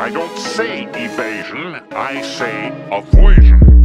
I don't say evasion, I say avoision.